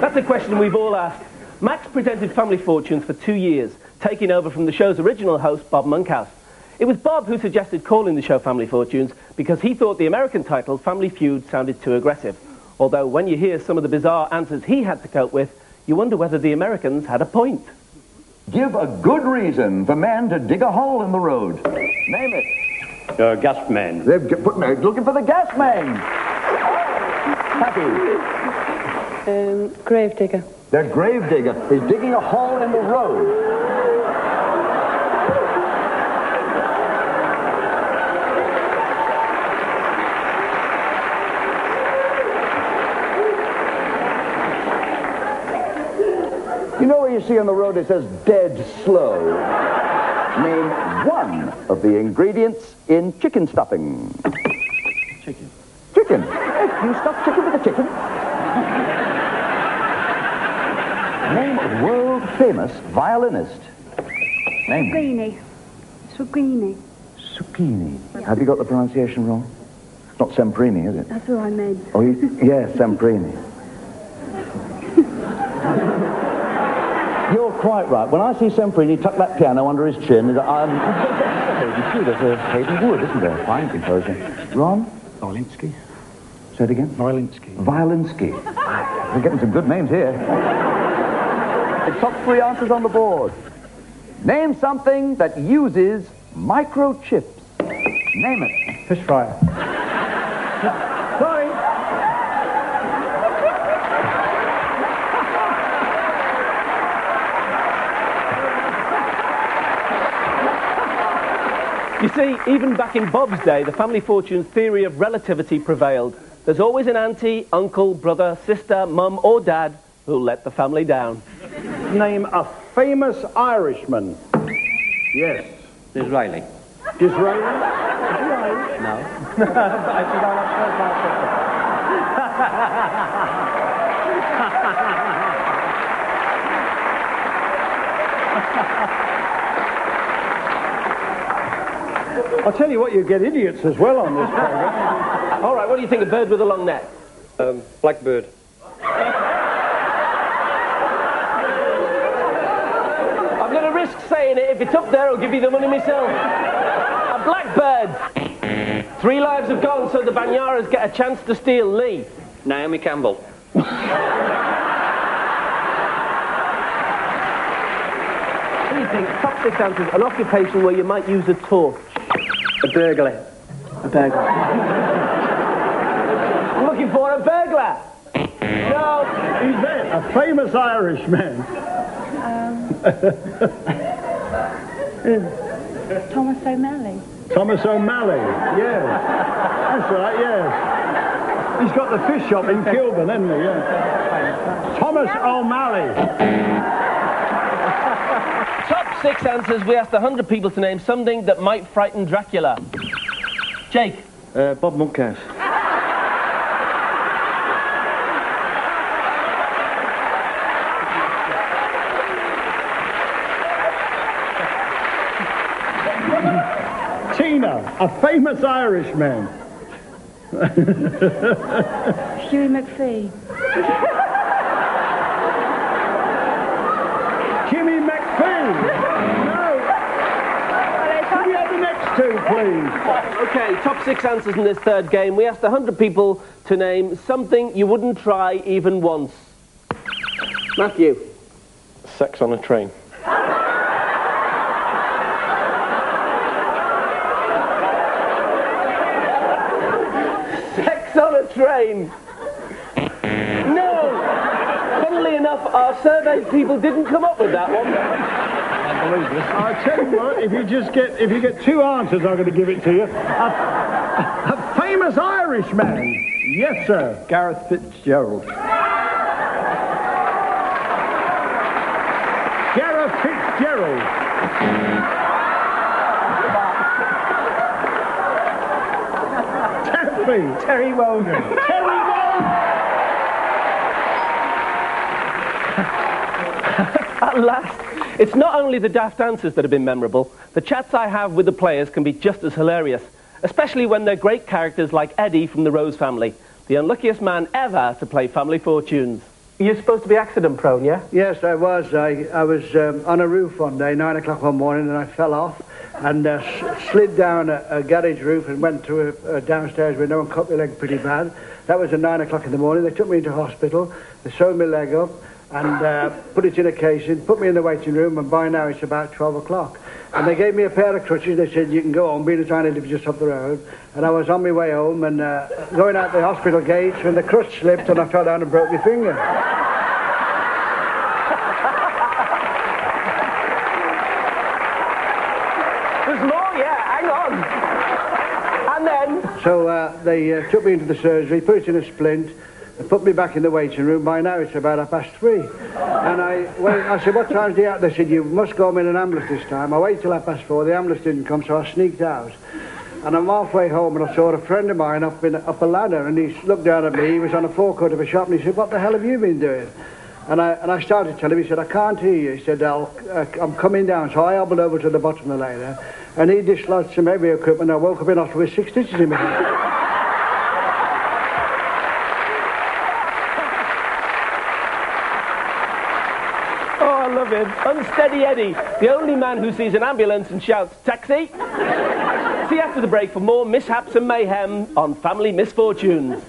That's a question we've all asked. Max presented Family Fortunes for two years, taking over from the show's original host, Bob Monkhouse. It was Bob who suggested calling the show Family Fortunes because he thought the American title, Family Feud, sounded too aggressive. Although when you hear some of the bizarre answers he had to cope with, you wonder whether the Americans had a point. Give a good reason for men to dig a hole in the road. Name it. Uh, gas man. They're g- put- they're looking for the gas man. Happy. Um, gravedigger. Their gravedigger is digging a hole in the road. You know where you see on the road it says dead slow? Name one of the ingredients in chicken stuffing. Chicken. Chicken. Hey, you stuff chicken with a chicken? Name a world famous violinist. Name Zucchini. Zucchini. Zucchini. Have you got the pronunciation wrong? It's not Semprini, is it? That's what I meant. Oh, you, yes, Semprini. You're quite right. When I see Semprini tuck that piano under his chin, I'm... There's a Haydn Wood, isn't there? Fine composer. Ron? Valinsky. Say it again. Valinsky. Violinski. We're getting some good names here. The top three answers on the board. Name something that uses microchips. Name it. Fish fryer. Sorry. You see, even back in Bob's day, the family fortune's theory of relativity prevailed. There's always an auntie, uncle, brother, sister, mum, or dad who'll let the family down. Name a famous Irishman. Yes. Disraeli. Disraeli? No. I'll tell you what, you get idiots as well on this program. All right, what do you think of bird with a long neck? Um, blackbird. risk saying it. If it's up there, I'll give you the money myself. A blackbird. Three lives have gone, so the Banyaras get a chance to steal Lee. Naomi Campbell. What do you think? Top six answers. An occupation where you might use a torch. A burglar. A burglar. I'm looking for a burglar. No. He's there, a famous Irishman. Thomas O'Malley. Thomas O'Malley. Yes. That's right, yes. He's got the fish shop in Kilburn, hasn't he? Yeah. Thomas O'Malley. Top six answers. We asked 100 people to name something that might frighten Dracula. Jake. Uh, Bob Monkhouse. A famous Irishman. Hughie McPhee. Jimmy McPhee. No. Can we have the next two, please? Okay, top six answers in this third game. We asked 100 people to name something you wouldn't try even once. Matthew. Sex on a train. Sex on a train. No. Funnily enough, our survey people didn't come up with that one. I'll tell you what, if you just get if you get two answers, I'm going to give it to you. A, a famous Irishman. Yes, sir. Gareth Fitzgerald. Gareth Fitzgerald. Taffy. Terry Wogan. Terry Wogan. At last. It's not only the daft answers that have been memorable. The chats I have with the players can be just as hilarious, especially when they're great characters like Eddie from the Rose family, the unluckiest man ever to play Family Fortunes. You're supposed to be accident prone, yeah? Yes, I was. I, I was um, on a roof one day, nine o'clock one morning, and I fell off and uh, slid down a, a garage roof and went to a, a downstairs window and cut my leg pretty bad. That was at nine o'clock in the morning. They took me into hospital. They sewed my leg up and uh, put it in a casing, put me in the waiting room, and by now it's about 12 o'clock. And they gave me a pair of crutches. They said, you can go home, being a tiny live just up the road. And I was on my way home and uh, going out the hospital gates when the crutch slipped and I fell down and broke my finger. There's more, yeah, hang on. And then, So uh, they uh, took me into the surgery, put it in a splint, and put me back in the waiting room. By now it's about half past three. And I went, I said, what time's the out? They said, you must go home in an ambulance this time. I waited till half past four. The ambulance didn't come, so I sneaked out. And I'm halfway home, and I saw a friend of mine up, in, up a ladder, and he looked down at me. He was on a forecourt of a shop, and he said, what the hell have you been doing? And I, and I started to tell him, he said, I can't hear you. He said, I'll, uh, I'm coming down. So I hobbled over to the bottom of the ladder, and he dislodged some heavy equipment. I woke up in hospital with six stitches in my head. oh, I love him. Unsteady Eddie, the only man who sees an ambulance and shouts, taxi. See you after the break for more mishaps and mayhem on Family Misfortunes.